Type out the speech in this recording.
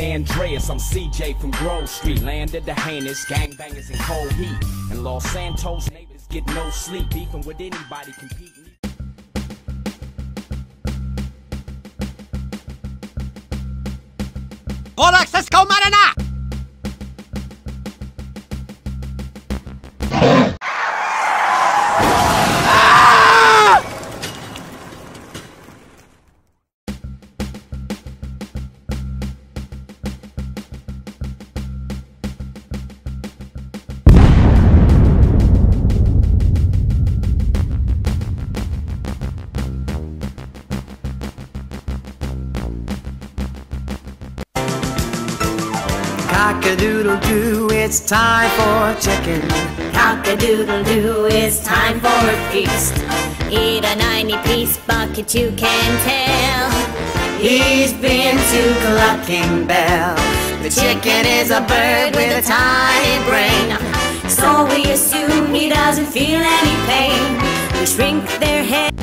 Andreas, I'm CJ from Grove Street. Landed the heinous gangbangers in cold heat. And Los Santos neighbors get no sleep, beefing with anybody competing. All access ko na! Cock-a-doodle-doo, it's time for chicken. Cock-a-doodle-doo, it's time for a feast. Eat a 90-piece bucket, you can tell. He's been to Cluckin' Bell. The chicken is a bird with a tiny brain. So we assume he doesn't feel any pain. We shrink their head.